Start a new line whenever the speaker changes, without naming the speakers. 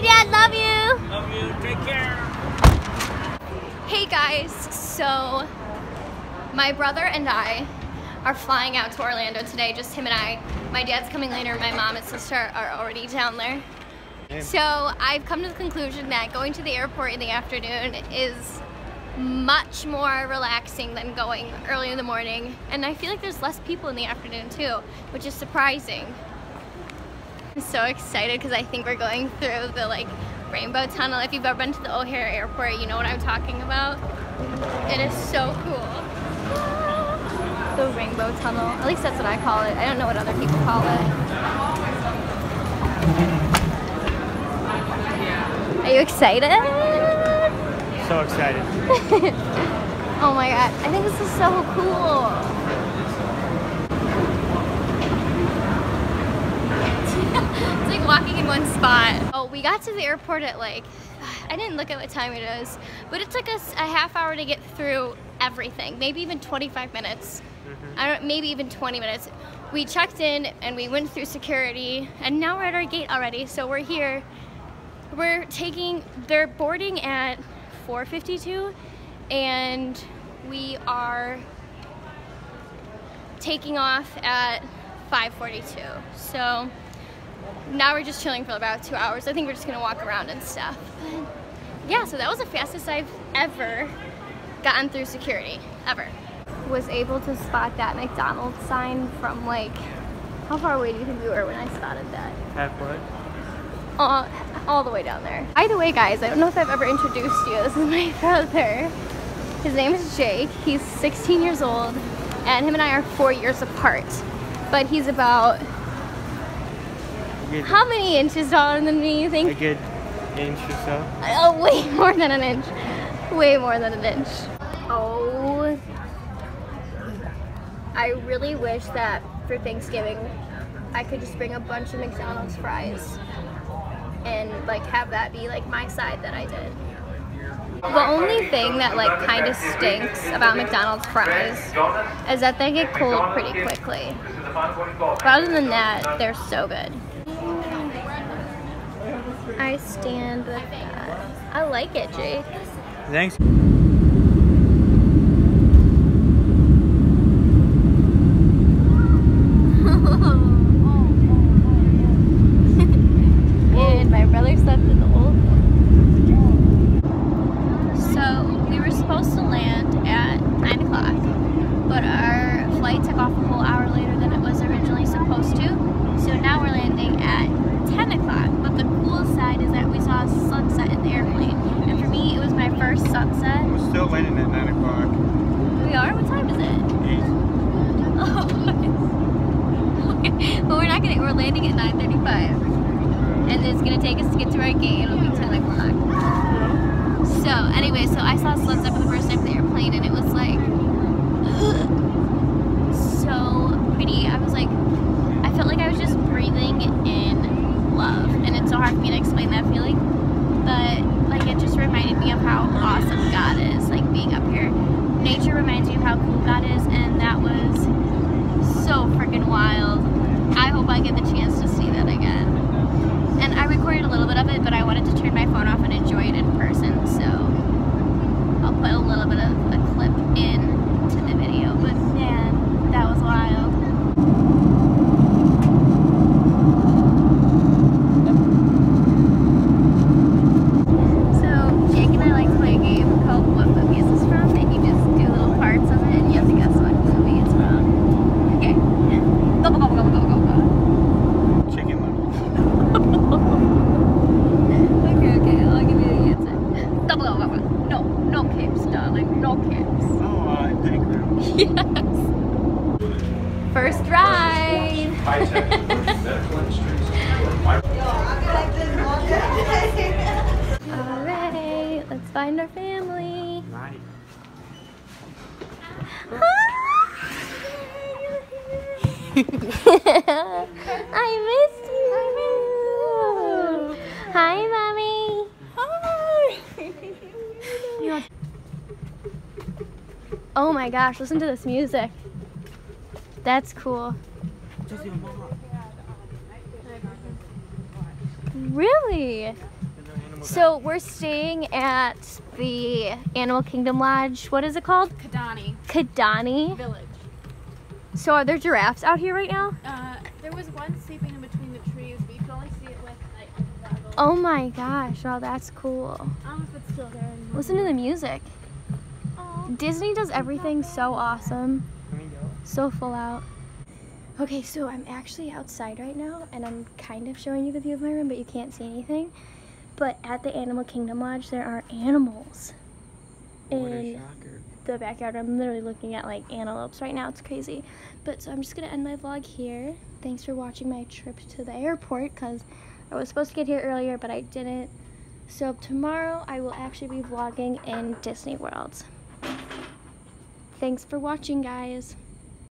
Bye, Dad. Love you.
Love you. Take care.
Hey, guys. So, my brother and I are flying out to Orlando today, just him and I. My dad's coming later, my mom and sister are already down there. So I've come to the conclusion that going to the airport in the afternoon is much more relaxing than going early in the morning. And I feel like there's less people in the afternoon too, which is surprising. I'm so excited because I think we're going through the like rainbow tunnel. If you've ever been to the O'Hare airport, you know what I'm talking about. It is so cool. The rainbow tunnel, at least that's what I call it. I don't know what other people call it. Are you excited?
So excited.
oh my god, I think this is so cool. it's like walking in one spot. Oh, we got to the airport at like, I didn't look at what time it is, but it took us a half hour to get through everything, maybe even 25 minutes. Mm-hmm. I don't, maybe even 20 minutes. We checked in and we went through security and now we're at our gate already. So we're here. We're taking, they're boarding at 4.52 and we are taking off at 5.42. So now we're just chilling for about two hours. I think we're just gonna walk around and stuff. But yeah, so that was the fastest I've ever gotten through security, ever was able to spot that McDonald's sign from like, how far away do you think we were when I spotted that?
Halfway.
Uh, all the way down there. By the way guys, I don't know if I've ever introduced you. This is my brother. His name is Jake. He's 16 years old and him and I are four years apart. But he's about, how many inches taller than me you think?
A good inch or so.
Oh, way more than an inch. Way more than an inch. Oh I really wish that for Thanksgiving I could just bring a bunch of McDonald's fries and like have that be like my side that I did. The only thing that like kind of stinks about McDonald's fries is that they get cold pretty quickly. But other than that, they're so good. I stand with that. I like it, Jake.
Thanks.
and my brother slept in the old So we were supposed to land at 9 o'clock, but our flight took off a whole hour later than it was originally supposed to. So now we're landing at 10 o'clock. But the cool side is that we saw a sunset in the airplane. And for me, it was my first sunset.
We're still landing at 9 o'clock.
We are? What time is it?
8.
but we're not gonna, we're landing at 9.35. And it's gonna take us to get to our gate, it'll be 10 o'clock. So, anyway, so I saw sunset for the first time the airplane and it was like, so pretty. I was like, I felt like I was just breathing in love. And it's so hard for me to explain that feeling. But, like, it just reminded me of how awesome God is, like, being up here. Nature reminds you of how cool God is, and that was so freaking wild. I hope I get the chance to see that again. And I recorded a little bit of it, but I wanted to turn my phone off and enjoy it in person, so I'll put a little bit of a clip in to the video. But man, that was wild. So Jake and I like to play a game called What Movie Is This From? And you just do little parts of it, and you have to guess what movie it's from. Okay. Go, go, go, go, go, go, go.
Chicken little.
Okay, okay, I'll give you the answer. Double, double, double. No, no capes, darling. No capes.
Oh, uh, thank you.
Yes. First ride. All right, let's find our family.
Right.
I missed you. Hi, mommy. Hi. Oh my gosh, listen to this music. That's cool. Really? So we're staying at the Animal Kingdom Lodge. What is it called?
Kidani
Kidani.
Village.
So are there giraffes out here right now?
Uh, there was one sleeping in between the trees, but you could only see it with like goggles.
Oh my gosh, wow, that's cool.
I don't know if it's still there. anymore.
Listen to the music.
Aw.
Disney does everything so awesome,
Let me go.
So full out. Okay, so I'm actually outside right now and I'm kind of showing you the view of my room, but you can't see anything. But at the Animal Kingdom Lodge, there are animals in the backyard. I'm literally looking at like antelopes right now. It's crazy. But so I'm just gonna end my vlog here. Thanks for watching my trip to the airport because I was supposed to get here earlier, but I didn't. So tomorrow I will actually be vlogging in Disney World. Thanks for watching, guys.